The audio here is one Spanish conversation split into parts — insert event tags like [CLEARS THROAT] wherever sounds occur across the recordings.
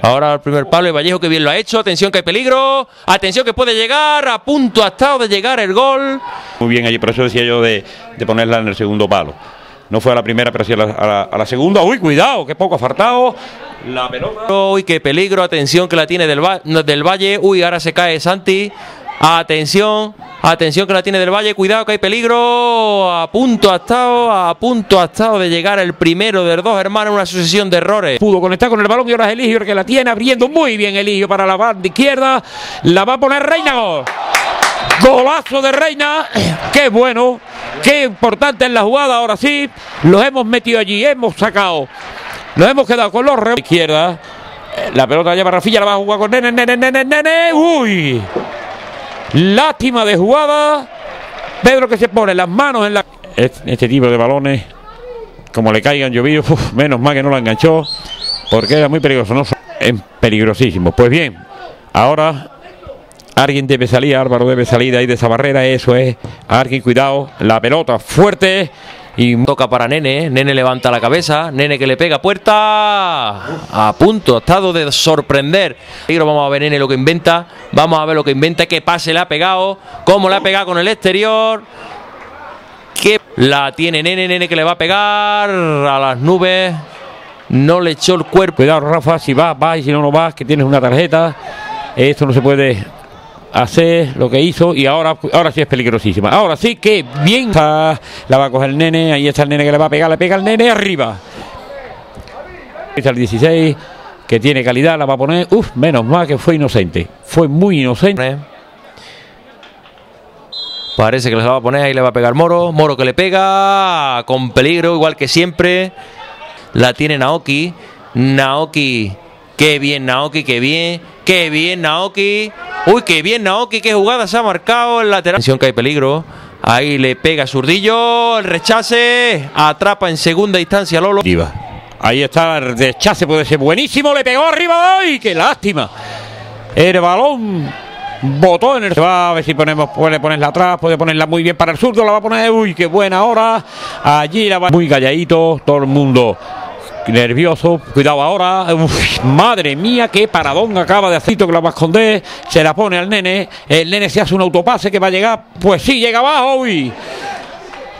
Ahora el primer palo de Vallejo que bien lo ha hecho. Atención que hay peligro. Atención que puede llegar. A punto ha estado de llegar el gol. Muy bien allí, por eso decía yo de, de ponerla en el segundo palo. No fue a la primera, pero sí a la, a la- a la segunda. Uy, cuidado, que poco ha faltado. La pelota. Uy, qué peligro. Atención que la tiene del, del Valle. Uy, ahora se cae Santi. Atención. Atención que la tiene del Valle. Cuidado que hay peligro. A punto ha estado. A punto ha estado de llegar el primero de los dos hermanos. Una sucesión de errores. Pudo conectar con el balón y ahora es Eligio el que la tiene, abriendo muy bien Eligio para la banda izquierda. La va a poner Reina Gol. Golazo de Reina. [CLEARS THROAT] Qué bueno. Qué importante es la jugada. Ahora sí. Los hemos metido allí. Hemos sacado. Nos hemos quedado con los re izquierda. La pelota lleva Rafilla. La va a jugar con Nene, Nene, Nene, Nene. Uy. Lástima de jugada. Pedro que se pone las manos en la. Este, tipo de balones como le caigan llovidos, menos mal que no lo enganchó, porque era muy peligroso. Es peligrosísimo. Pues bien, ahora alguien debe salir, Álvaro debe salir ahí de esa barrera, eso es, alguien cuidado, la pelota fuerte y Toca para Nene, Nene levanta la cabeza, Nene que le pega puerta, a punto, ha estado de sorprender. Vamos a ver Nene lo que inventa, vamos a ver lo que inventa, qué pase le ha pegado, cómo le ha pegado con el exterior, que la tiene Nene, Nene que le va a pegar a las nubes, no le echó el cuerpo. cuidado Rafa, si vas, vas y si no, no vas, que tienes una tarjeta, esto no se puede hacer lo que hizo y ahora, ahora sí es peligrosísima. Ahora sí que bien está, la va a coger el nene, ahí está el nene que le va a pegar, le pega el nene arriba. Está el 16, que tiene calidad, la va a poner. Uf, menos mal que fue inocente. Fue muy inocente. Parece que le va a poner ahí le va a pegar Moro. Moro que le pega con peligro, igual que siempre. La tiene Naoki. Naoki. Qué bien, Naoki, qué bien. Qué bien, Naoki. Uy, qué bien, Naoki. Qué jugada se ha marcado el lateral. Atención que hay peligro. Ahí le pega Zurdillo. El rechace. Atrapa en segunda instancia Lolo. Diva. Ahí está, el rechace puede ser buenísimo, le pegó arriba, ¡ay, qué lástima! El balón botó en el... Se va a ver si ponemos, puede ponerla atrás, puede ponerla muy bien para el zurdo, la va a poner, uy, qué buena hora. Allí la va... Muy calladito, todo el mundo nervioso, cuidado ahora, madre mía, qué paradón acaba de hacer, que la va a esconder, se la pone al nene, el nene se hace un autopase que va a llegar, pues sí, llega abajo, uy.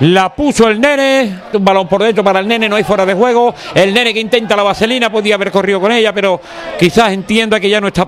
La puso el nene, un balón por dentro para el nene, no hay fuera de juego. El nene que intenta la vaselina podía haber corrido con ella, pero quizás entienda que ya no está